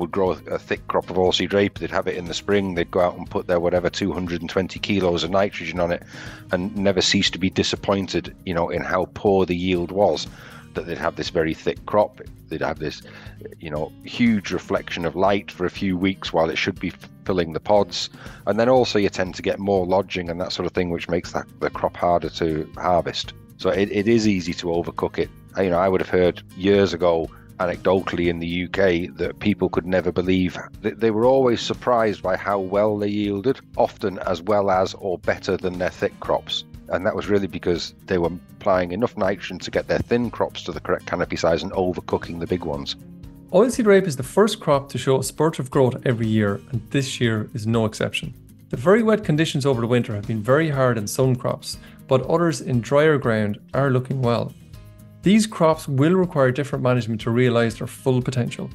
would grow a, thick crop of oilseed rape. They'd have it in the spring. They'd go out and put their whatever 220 kilos of nitrogen on it, and never cease to be disappointed, you know, in how poor the yield was. That they'd have this very thick crop. They'd have this, you know, huge reflection of light for a few weeks while it should be filling the pods, and then also you tend to get more lodging and that sort of thing, which makes that the crop harder to harvest. So it, it is easy to overcook it. You know, I would have heard years ago anecdotally in the UK that people could never believe. They were always surprised by how well they yielded, often as well as or better than their thick crops. And that was really because they were applying enough nitrogen to get their thin crops to the correct canopy size and overcooking the big ones. Oilseed rape is the first crop to show a spurt of growth every year, and this year is no exception. The very wet conditions over the winter have been very hard on some crops, but others in drier ground are looking well. These crops will require different management to realise their full potential.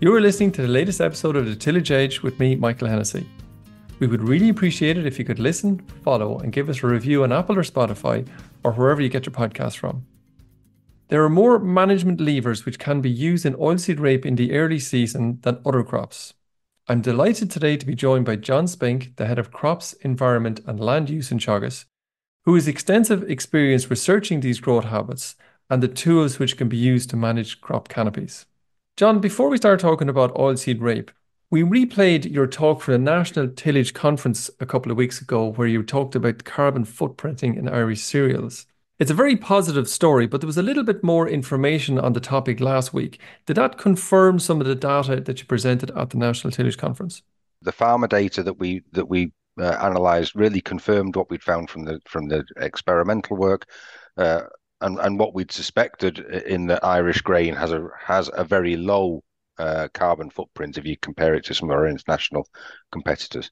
You are listening to the latest episode of The Tillage Edge with me, Michael Hennessy. We would really appreciate it if you could listen, follow, and give us a review on Apple or Spotify or wherever you get your podcast from. There are more management levers which can be used in oilseed rape in the early season than other crops. I'm delighted today to be joined by John Spink, the head of Crops, Environment and Land Use in Teagasc, who has extensive experience researching these growth habits and the tools which can be used to manage crop canopies. John, before we start talking about oilseed rape, we replayed your talk for the National Tillage Conference a couple of weeks ago, where you talked about carbon footprinting in Irish cereals. It's a very positive story, but there was a little bit more information on the topic last week. Did that confirm some of the data that you presented at the National Tillage Conference? The farmer data that we that we uh, analysed really confirmed what we'd found from the from the experimental work. Uh, and and what we'd suspected in the Irish grain has a has a very low uh, carbon footprint if you compare it to some of our international competitors.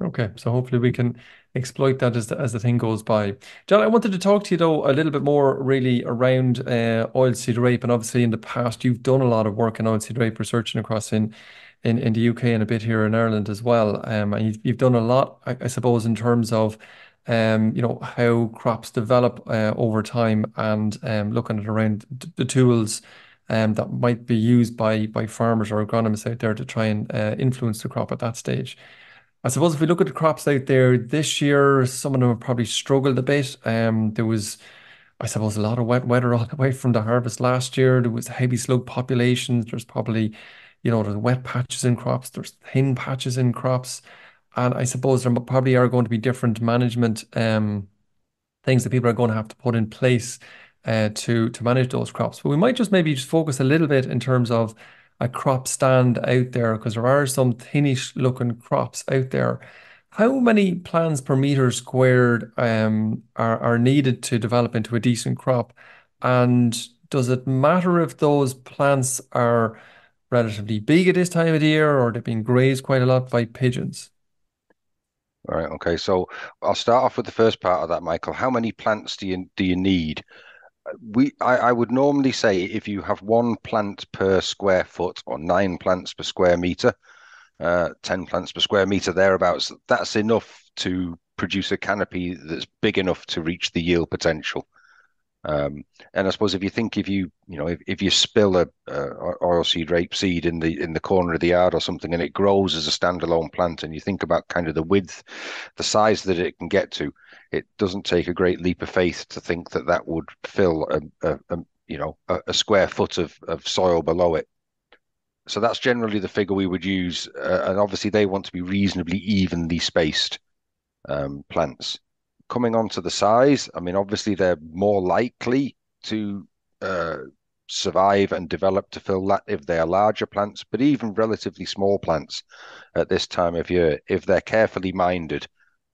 Okay, so hopefully we can exploit that as the, as the thing goes by. John, I wanted to talk to you though a little bit more really around uh, oilseed rape, and obviously in the past you've done a lot of work in oilseed rape research and across in in, in the UK and a bit here in Ireland as well. Um, and you've, you've done a lot, I, I suppose, in terms of um, you know, how crops develop uh, over time and um, looking at around the tools um, that might be used by by farmers or agronomists out there to try and uh, influence the crop at that stage. I suppose if we look at the crops out there this year, some of them have probably struggled a bit. Um, there was, I suppose, a lot of wet weather all the way from the harvest last year. There was heavy slug populations. There's probably, you know, there's wet patches in crops. There's thin patches in crops. And I suppose there probably are going to be different management um, things that people are going to have to put in place uh, to to manage those crops. But we might just maybe just focus a little bit in terms of a crop stand out there because there are some thinnish looking crops out there. How many plants per meter squared um, are, are needed to develop into a decent crop? And does it matter if those plants are relatively big at this time of the year or they've been grazed quite a lot by pigeons? Right. Okay. So I'll start off with the first part of that, Michael. How many plants do you do you need? We I, I would normally say if you have one plant per square foot or nine plants per square meter, uh, ten plants per square meter thereabouts, that's enough to produce a canopy that's big enough to reach the yield potential. Um, and I suppose if you think if you you know if, if you spill a, a oilseed rape seed in the in the corner of the yard or something and it grows as a standalone plant and you think about kind of the width, the size that it can get to, it doesn't take a great leap of faith to think that that would fill a, a, a you know a, a, square foot of, of soil below it. So that's generally the figure we would use, uh, and obviously they want to be reasonably evenly spaced um, plants coming on to the size, I mean, obviously they're more likely to uh, survive and develop to fill that if they are larger plants, but even relatively small plants at this time of year, if they're carefully minded,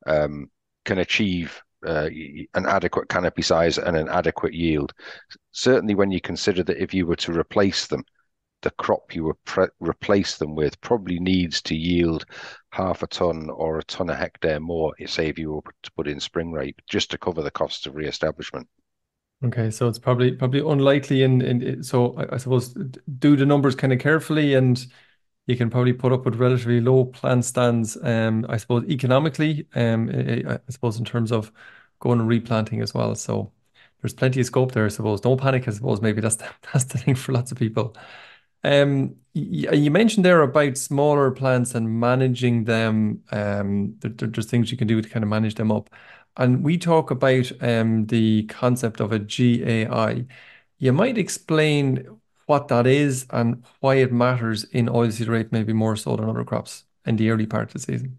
um, can achieve uh, an adequate canopy size and an adequate yield. Certainly, when you consider that if you were to replace them, the crop you pre- replace them with probably needs to yield half a ton or a ton a hectare more, say if you to put in spring rape, just to cover the costs of re-establishment. Okay, so it's probably probably unlikely, and in, so I, I, suppose do the numbers kind of carefully, and you can probably put up with relatively low plant stands. Um, I suppose economically, um, I, I suppose in terms of going and replanting as well. So there's plenty of scope there. I suppose. Don't panic. I suppose maybe that's the, that's the thing for lots of people. Um, you mentioned there about smaller plants and managing them. Um, there, there's things you can do to kind of manage them up. And we talk about um, the concept of a GAI. You might explain what that is and why it matters in oilseed rape, maybe more so than other crops in the early part of the season.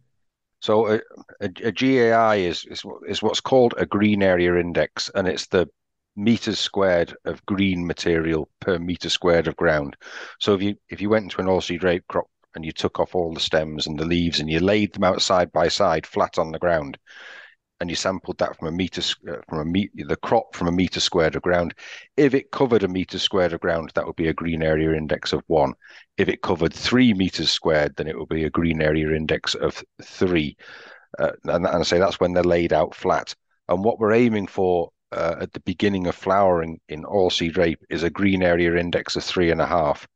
So a, a, a GAI is, is is what's called a green area index, and it's the meters squared of green material per meter squared of ground. So if you if you went into an oilseed rape crop and you took off all the stems and the leaves and you laid them out side by side flat on the ground, and you sampled that from a meter uh, from a meter the crop from a meter squared of ground. If it covered a meter squared of ground, that would be a green area index of one. If it covered three meters squared, then it would be a green area index of three. Uh, and, and I say that's when they're laid out flat. And what we're aiming for uh, at the beginning of flowering in oilseed rape is a green area index of three and a half.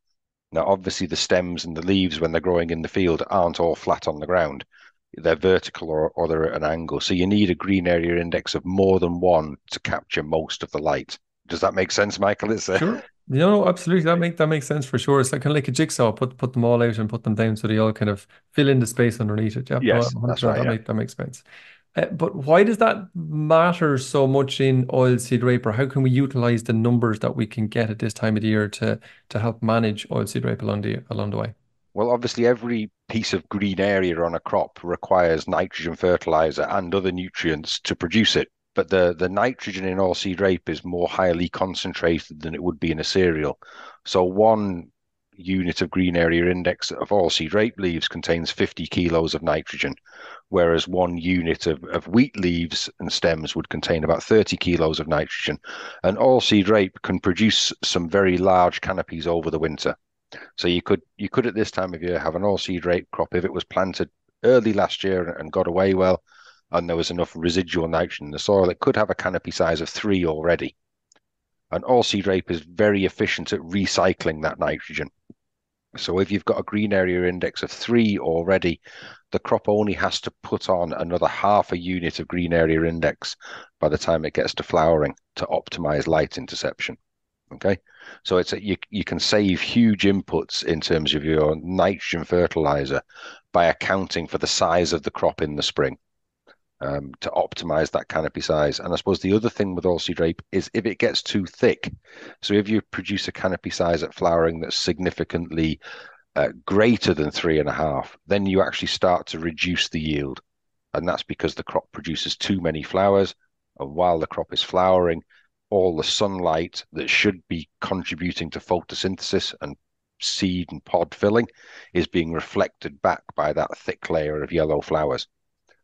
Now, obviously, the stems and the leaves when they're growing in the field aren't all flat on the ground they're vertical or, or they're at an angle. So you need a green area index of more than one to capture most of the light. Does that make sense, Michael? Is there? Sure. No, absolutely. That make that makes sense for sure. It's like kind of like a jigsaw. Put put them all out and put them down so they all kind of fill in the space underneath it. Yeah, yes, that's right. That, yeah. make, that makes sense. Uh, but why does that matter so much in oilseed rape, or how can we utilize the numbers that we can get at this time of the year to to help manage oilseed rape along the along the way? Well, obviously, every piece of green area on a crop requires nitrogen fertilizer and other nutrients to produce it. But the, the nitrogen in oilseed rape is more highly concentrated than it would be in a cereal. So one unit of green area index of oilseed rape leaves contains 50 kilos of nitrogen, whereas one unit of, of wheat leaves and stems would contain about 30 kilos of nitrogen. And oilseed rape can produce some very large canopies over the winter. So you could you could at this time of year have an oilseed rape crop if it was planted early last year and got away well, and there was enough residual nitrogen in the soil. It could have a canopy size of three already. And oilseed rape is very efficient at recycling that nitrogen. So if you've got a green area index of three already, the crop only has to put on another half a unit of green area index by the time it gets to flowering to optimize light interception. Okay, so it's a, you you can save huge inputs in terms of your nitrogen fertilizer by accounting for the size of the crop in the spring um, to optimize that canopy size. And I suppose the other thing with oilseed rape is if it gets too thick. So if you produce a canopy size at flowering that's significantly uh, greater than three and a half, then you actually start to reduce the yield. And that's because the crop produces too many flowers. And while the crop is flowering, all the sunlight that should be contributing to photosynthesis and seed and pod filling is being reflected back by that thick layer of yellow flowers.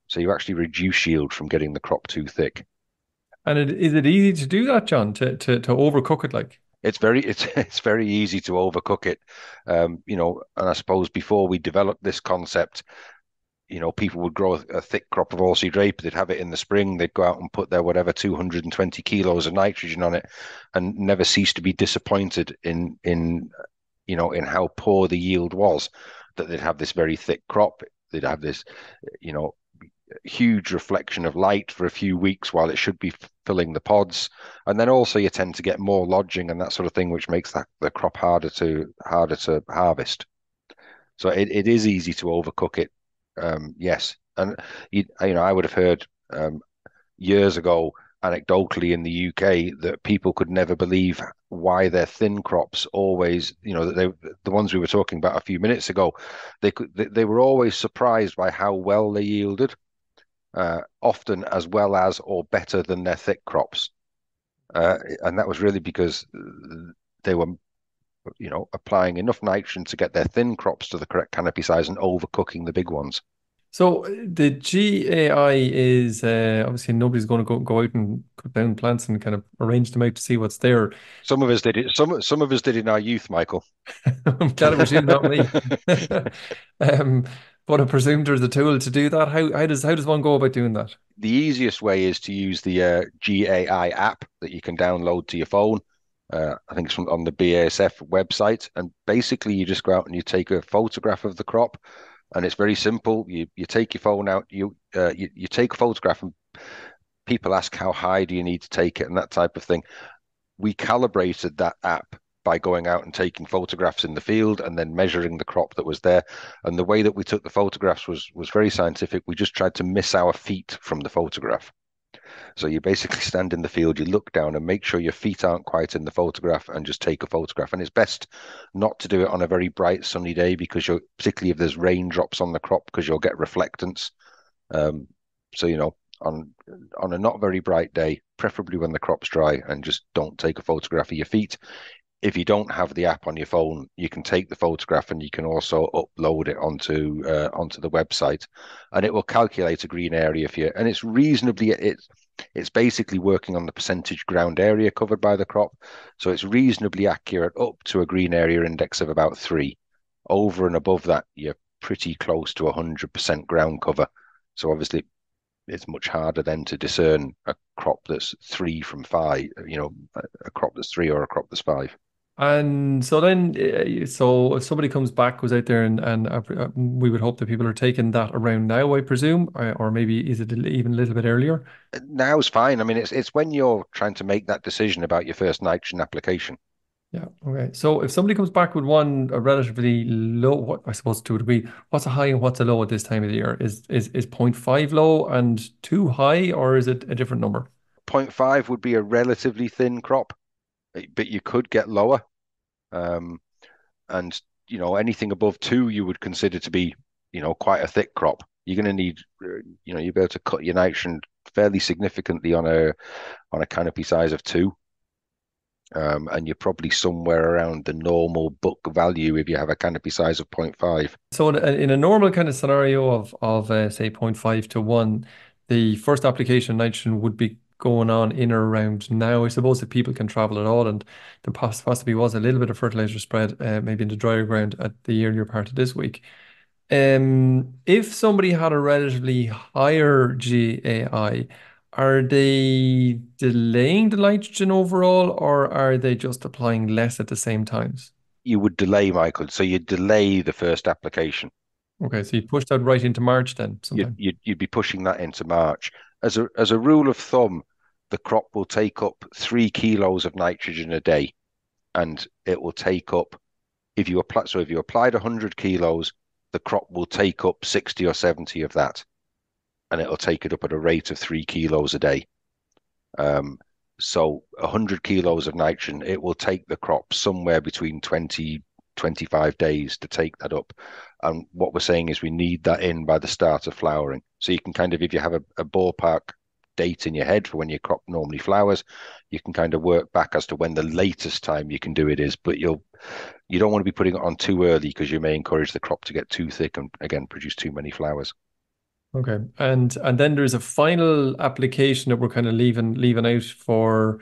So you actually reduce yield from getting the crop too thick. And it, is it easy to do that, John? To to to overcook it like? It's very it's it's very easy to overcook it. Um, you know, and I suppose before we developed this concept, you know, people would grow a, thick crop of oilseed rape. They'd have it in the spring. They'd go out and put their whatever 220 kilos of nitrogen on it, and never cease to be disappointed in in you know in how poor the yield was. That they'd have this very thick crop. They'd have this, you know, huge reflection of light for a few weeks while it should be filling the pods, and then also you tend to get more lodging and that sort of thing, which makes that the crop harder to harder to harvest. So it, it is easy to overcook it um, yes, and you, you, know I would have heard um, years ago anecdotally in the UK that people could never believe why their thin crops always, you know, that they the ones we were talking about a few minutes ago, they could they, they were always surprised by how well they yielded, uh, often as well as or better than their thick crops, uh, and that was really because they were you know, applying enough nitrogen to get their thin crops to the correct canopy size and overcooking the big ones. So the GAI is uh, obviously nobody's going to go, go out and cut down plants and kind of arrange them out to see what's there. Some of us did it. Some some of us did it in our youth, Michael. I'm glad it was you, not me. um, but I presume there's a tool to do that. How how does how does one go about doing that? The easiest way is to use the uh, GAI app that you can download to your phone. Uh, I think it's from on the BASF website, and basically you just go out and you take a photograph of the crop, and it's very simple. You you take your phone out, you uh, you, you take a photograph, and people ask how high do you need to take it and that type of thing. We calibrated that app by going out and taking photographs in the field and then measuring the crop that was there. And the way that we took the photographs was was very scientific. We just tried to miss our feet from the photograph. So you basically stand in the field, you look down and make sure your feet aren't quite in the photograph and just take a photograph. And it's best not to do it on a very bright sunny day because you're particularly if there's raindrops on the crop because you'll get reflectance. Um, so you know on on a not very bright day, preferably when the crop's dry, and just don't take a photograph of your feet. If you don't have the app on your phone, you can take the photograph and you can also upload it onto uh, onto the website, and it will calculate a green area for you. And it's reasonably it's it's basically working on the percentage ground area covered by the crop, so it's reasonably accurate up to a green area index of about three. Over and above that, you're pretty close to 100% ground cover. So obviously, it's much harder then to discern a crop that's three from five, you know, a crop that's three or a crop that's five. And so then, eh, so if somebody comes back, goes out there, and and uh, uh, we would hope that people are taking that around now, I presume, or, maybe is it even a little bit earlier? Now is fine. I mean, it's it's when you're trying to make that decision about your first nitrogen application. Yeah. Okay. So if somebody comes back with one a relatively low, what I suppose to a degree, what's a high and what's a low at this time of the year? Is is is 0.5 low and two high, or is it a different number? 0.5 would be a relatively thin crop, but you could get lower. Um, and you know anything above two, you would consider to be you know quite a thick crop. You're going to need you know you'll be able to cut your nitrogen fairly significantly on a on a canopy size of two um, and you're probably somewhere around the normal book value if you have a canopy size of 0.5. So in a, normal kind of scenario of of uh, say 0.5 to 1, the first application nitrogen would be going on in or around now. I suppose if people can travel at all, and there possibly was a little bit of fertilizer spread, uh, maybe in the drier ground at the earlier part of this week. Um, if somebody had a relatively higher GAI, are they delaying the nitrogen overall, or are they just applying less at the same times? You would delay, Michael. So you delay the first application. Okay, so you push that right into March then. You'd, you'd, you'd be pushing that into March. As a as a rule of thumb, the crop will take up three kilos of nitrogen a day, and it will take up if you apply. So if you applied 100 kilos, the crop will take up 60 or 70 of that and it'll take it up at a rate of three kilos a day. Um, so 100 kilos of nitrogen, it will take the crop somewhere between 20, 25 days to take that up. And what we're saying is we need that in by the start of flowering. So you can kind of, if you have a, a ballpark date in your head for when your crop normally flowers, you can kind of work back as to when the latest time you can do it is. But you'll you don't want to be putting it on too early because you may encourage the crop to get too thick and again produce too many flowers. Okay. And and then there's a final application that we're kind of leaving leaving out for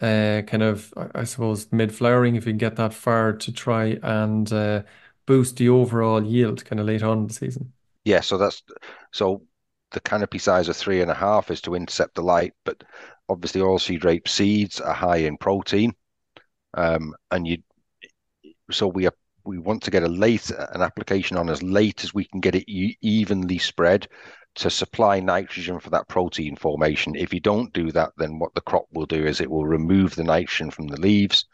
uh kind of I suppose mid flowering if you can get that far to try and uh, boost the overall yield kind of late on in the season. Yeah, so that's so the canopy size of three and a half is to intercept the light, but obviously oilseed rape seeds are high in protein. Um, and you so we are we want to get a late an application on as late as we can get it evenly spread to supply nitrogen for that protein formation. If you don't do that, then what the crop will do is it will remove the nitrogen from the leaves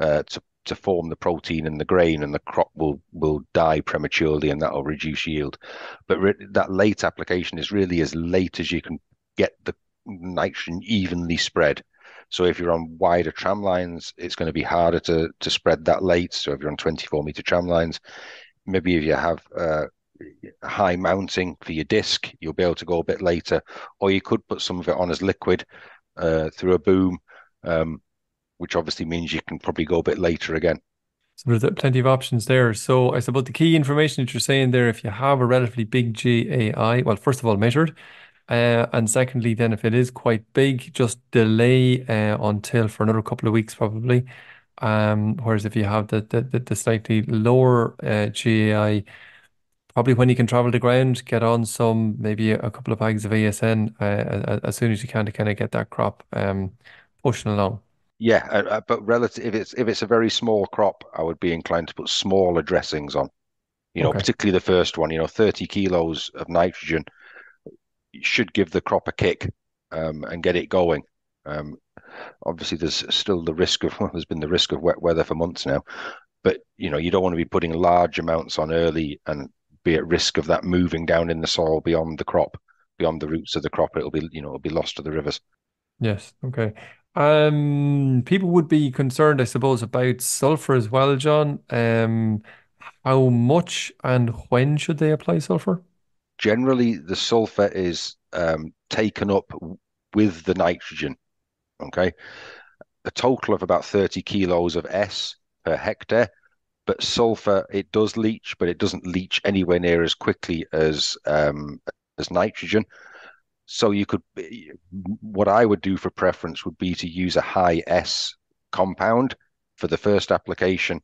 uh, to to form the protein in the grain, and the crop will will die prematurely, and that will reduce yield. But re- that late application is really as late as you can get the nitrogen evenly spread. So if you're on wider tram lines, it's going to be harder to to spread that late. So if you're on 24 meter tram lines, maybe if you have uh, high mounting for your disc, you'll be able to go a bit later, or you could put some of it on as liquid uh, through a boom, um, which obviously means you can probably go a bit later again. So there's plenty of options there. So I suppose the key information that you're saying there, if you have a relatively big GAI, well, first of all, measured, uh, and secondly, then if it is quite big, just delay uh, until for another couple of weeks probably. Um, whereas if you have the the, the slightly lower uh, GAI, probably when you can travel the ground, get on some maybe a couple of bags of ASN uh, as soon as you can to kind of get that crop um, pushing along. Yeah, uh, uh, but relative if it's if it's a very small crop, I would be inclined to put smaller dressings on. You know, okay. particularly the first one. You know, thirty kilos of nitrogen should give the crop a kick um, and get it going. Um, obviously there's still the risk of well, there's been the risk of wet weather for months now, but you know you don't want to be putting large amounts on early and be at risk of that moving down in the soil beyond the crop, beyond the roots of the crop. It'll be you know it'll be lost to the rivers. Yes. Okay. Um, people would be concerned, I suppose, about sulfur as well, John. Um, how much and when should they apply sulfur? Generally, the sulfur is um, taken up with the nitrogen. Okay, a total of about 30 kilos of S per hectare. But sulfur, it does leach, but it doesn't leach anywhere near as quickly as um, as nitrogen. So you could, what I would do for preference would be to use a high S compound for the first application,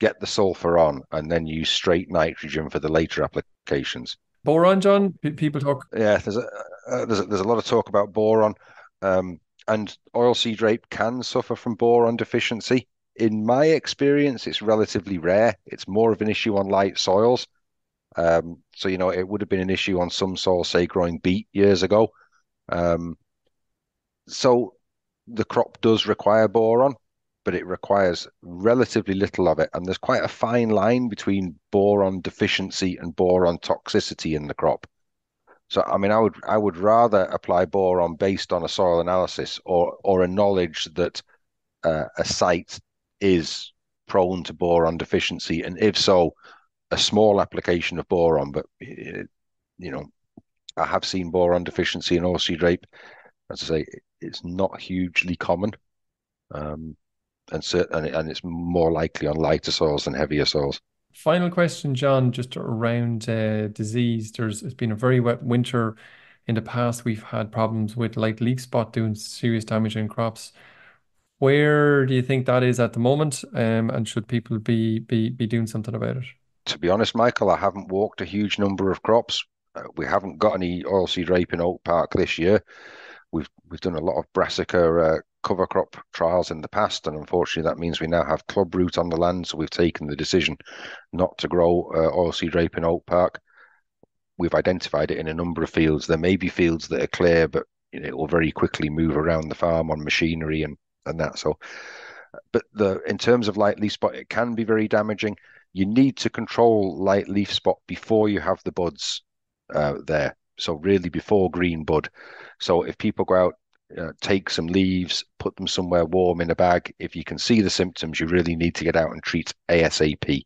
get the sulfur on, and then use straight nitrogen for the later applications. Boron, John, people talk. Yeah, there's a uh, there's a, there's a lot of talk about boron, um, and oilseed rape can suffer from boron deficiency. In my experience, it's relatively rare. It's more of an issue on light soils. Um, so you know, it would have been an issue on some soil, say growing beet years ago. Um, so the crop does require boron, but it requires relatively little of it, and there's quite a fine line between boron deficiency and boron toxicity in the crop. So I mean, I would I would rather apply boron based on a soil analysis or or a knowledge that uh, a site is prone to boron deficiency, and if so, a small application of boron, but you know, I have seen boron deficiency in oilseed rape. As I say, it's not hugely common, um, and, and and it's more likely on lighter soils than heavier soils. Final question, John, just around uh, disease. There's it's been a very wet winter. In the past, we've had problems with light leaf spot doing serious damage in crops. Where do you think that is at the moment? Um, and should people be be be doing something about it? To be honest, Michael, I haven't walked a huge number of crops. Uh, we haven't got any oilseed rape in Oak Park this year. We've we've done a lot of brassica uh, cover crop trials in the past, and unfortunately, that means we now have club root on the land. So we've taken the decision not to grow uh, oilseed rape in Oak Park. We've identified it in a number of fields. There may be fields that are clear, but you know, it will very quickly move around the farm on machinery and and that. So, but the in terms of light leaf spot, it can be very damaging you need to control light leaf spot before you have the buds uh, there. So really before green bud. So if people go out, uh, take some leaves, put them somewhere warm in a bag. If you can see the symptoms, you really need to get out and treat ASAP.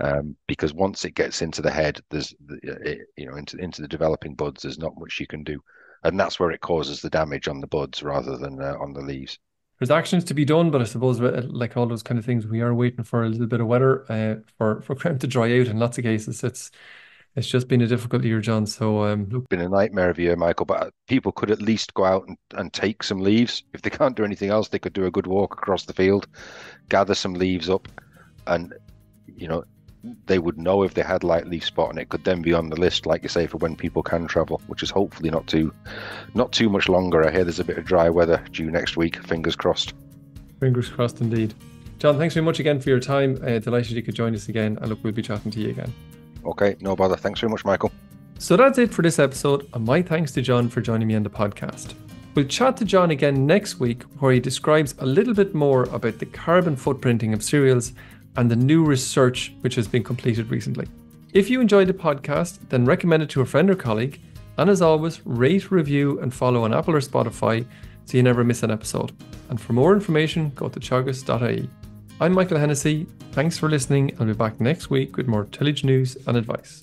Um, because once it gets into the head, there's it, you know into into the developing buds, there's not much you can do, and that's where it causes the damage on the buds rather than uh, on the leaves there's actions to be done, but I suppose uh, like all those kind of things, we are waiting for a little bit of weather uh, for for ground to dry out. In lots of cases, it's it's just been a difficult year, John. So um, look, been a nightmare of a year, Michael. But people could at least go out and, and take some leaves. If they can't do anything else, they could do a good walk across the field, gather some leaves up, and you know they would know if they had light leaf spot and it could then be on the list like you say for when people can travel which is hopefully not too not too much longer. I hear there's a bit of dry weather due next week. Fingers crossed. Fingers crossed indeed. John thanks very much again for your time. Uh, delighted you could join us again. And look we'll be chatting to you again. Okay no bother. Thanks very much michael. So that's it for this episode and my thanks to john for joining me on the podcast. We'll chat to John again next week, where he describes a little bit more about the carbon footprinting of cereals and the new research which has been completed recently. If you enjoyed the podcast, then recommend it to a friend or colleague. And as always, rate, review, and follow on Apple or Spotify so you never miss an episode. And for more information, go to teagasc.ie. I'm Michael Hennessy. Thanks for listening. I'll be back next week with more tillage news and advice.